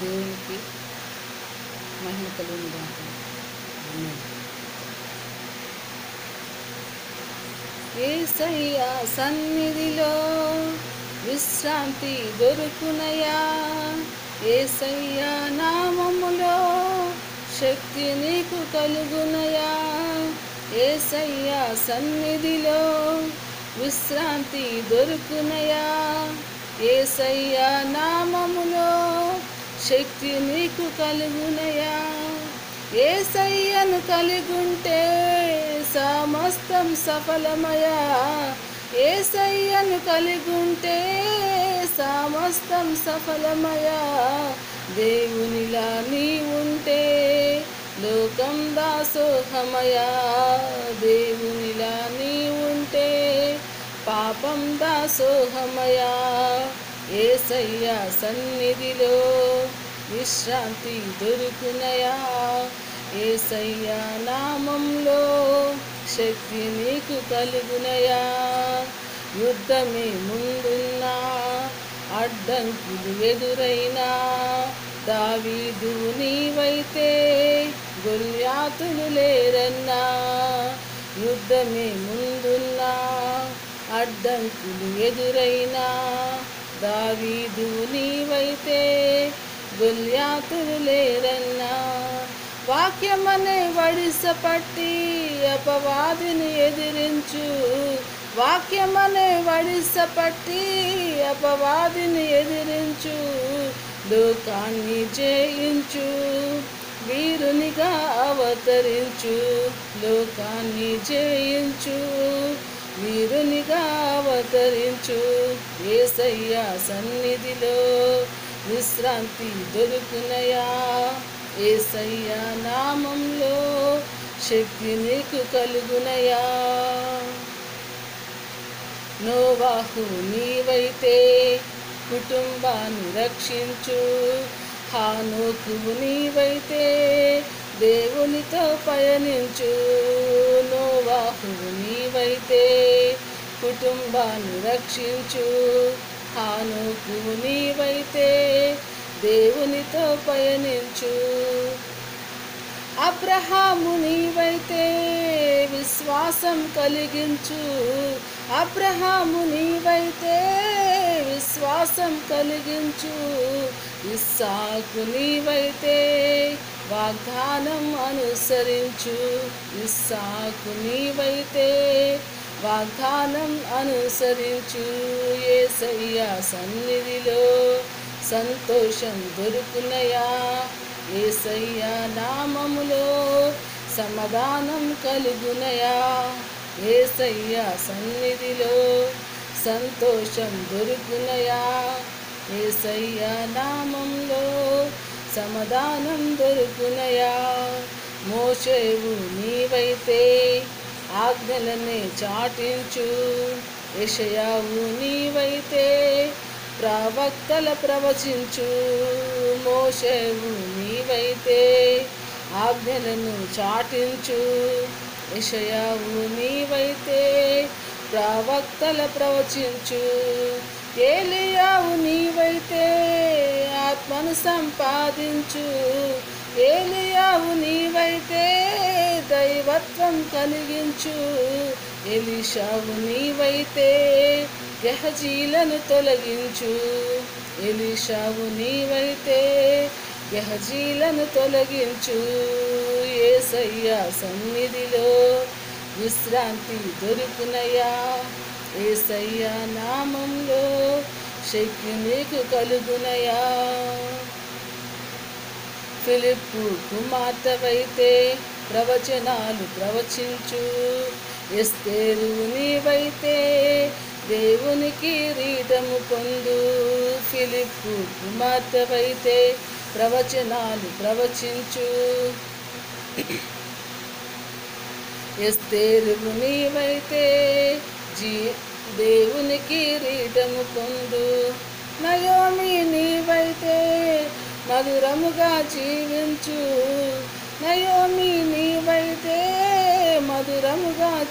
దేవునికి మహిమ కలుగును గాక ఆమేన్. ఏసయ్యా సన్నిధిలో విశ్రాంతి దొరుకునయా ఏసయ్యా నామములో శక్తి నీకు కలుగునయా ఏసయ్యా సన్నిధిలో విశ్రాంతి దొరుకునయా ఏసయ్యా నామములో శక్తి నీకు కలుగునయా? ఏసయ్యను కలిగుంటే సమస్తం సఫలమయా? ఏసయ్యను కలిగుంటే సమస్తం సఫలమయా? దేవునిలా నీ ఉంటే లోకం దాసోహమయా? దేవునిలా నీ ఉంటే పాపం దాసోహమయా? ఏసయ్యా సన్నిధిలో విశ్రాంతి దొరుకునయా? ఏసయ్యా నామంలో శక్తి నీకు కలుగునయా? యుద్ధమే ముందున్నా అడ్డంకులు ఎదురైనా దావీదు నీవైతే గొల్యాతులు లేరన్నా. యుద్ధమే ముందున్నా అడ్డంకులు ఎదురైనా దావీదు నీవైతే గొల్యాతులు లేరన్నా వాక్యమనే వడిసపట్టి అపవాదిని ఎదిరించు. వాక్యమనే వడిసపట్టి అపవాదిని ఎదిరించు. లోకాన్ని జయించు. వీరునిగా అవతరించు. లోకాన్ని జయించు. వీరునిగా అవతరించు. ఏసయ్య సన్నిధిలో విశ్రాంతి దొరుకునయా? ఏసయ్యా నామంలో శక్తి నీకు కలుగునయా? నోవాహు నీవైతే కుటుంబాన్ని రక్షించు. హానోకు నీవైతే దేవునితో పయనించు. నోవాహు నీవైతే కుటుంబాన్ని రక్షించు. హానోకు నీవైతే దేవునితో పయనించు. అబ్రహాము నీవైతే విశ్వాసం కలిగించు. అబ్రహాము నీవైతే విశ్వాసం కలిగించు. ఇస్సాకు నీవైతే వాగ్దానం అనుసరించు. ఇస్సాకు నీవైతే వాగ్దానం అనుసరించు ఏసయ్యా సన్నిధిలో. సంతోషం దొరుకునయా? ఏసయ్యా నామములో సమాధానం కలుగునయా? ఏసయ్యా సన్నిధిలో సంతోషం దొరుకునయా? ఏసయ్యా నామంలో సమాధానం దొరుకునయా? మోషేవు నీవైతే ఆజ్ఞలనే చాటించు. యషయావు నీవైతే ప్రవక్తల ప్రవచించు. మోషేవు నీవైతే ఆజ్ఞలను చాటించు. యషయావు నీవైతే ప్రవక్తల ప్రవచించు. ఏలియావు నీవైతే ఆత్మను సంపాదించు. ఏలియావు నీవైతే దైవత్వం కలిగించు. ఎలిషావు నీవైతే గహజీలను తొలగించు. ఎలిషావు నీవైతే గహజీలను తొలగించు. ఏసయ్య సన్నిధిలో విశ్రాంతి దొరుకునయా ఏసయ్య నామంలో శక్తి నీకు కలుగునయా ఫిలిప్పు కుమార్తెవైతే ప్రవచనాలు ప్రవచించు. ఎస్తేరు నీవైతే దేవునికి రీటము పొందు. ఫిలిప్పు కుమార్తెవైతే ప్రవచనాలు ప్రవచించు. ఎస్తేరు నీవైతే జీ దేవునికి రీటము పొందు. నయోమి నీవైతే మధురముగా జీవించు. నయోమి నీ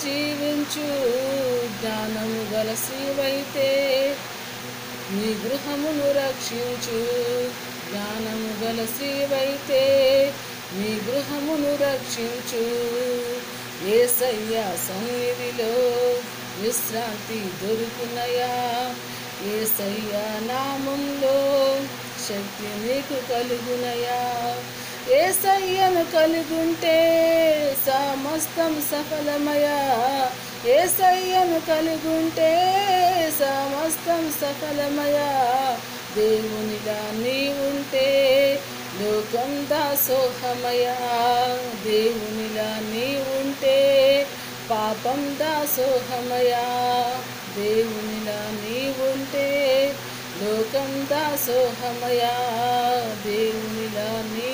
జీవించు జ్ఞానము గల శివైతే. నీ గృహమును రక్షించు జ్ఞానము గల శ్రీవైతే నీ గృహమును రక్షించు. ఏసయ్య సన్నిధిలో విశ్రాంతి దొరుకునయా. ఏసయ్య నామంలో శక్తి నీకు కలుగునయా. ఏసయ్యను కలుగుంటే సమస్తం సఫలమయా? ఏసయ్యను కలుగుంటే సమస్తం సఫలమయా? దేవునిగా ఉంటే లోకం దాసోహమయా. దేవునిలా నీవుంటే పాపం దాసోహమయా. దేవునిలా ఉంటే లోకం దాసోహమయా. దేవునిలా నీ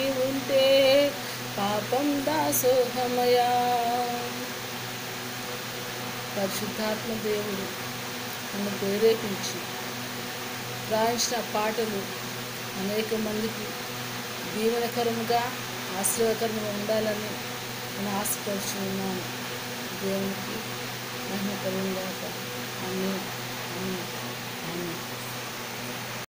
పాపం దాసోహమయా పరిశుద్ధాత్మ దేవుడు నన్ను ప్రేరేపించి రాయించిన పాటలు అనేక మందికి దీవెనకరముగా ఆశ్రయకరంగా ఉండాలని నేను ఆశపరిచి ఉన్నాను. దేవునికి మహిమ కలుగుగాక అన్నీ అన్నీ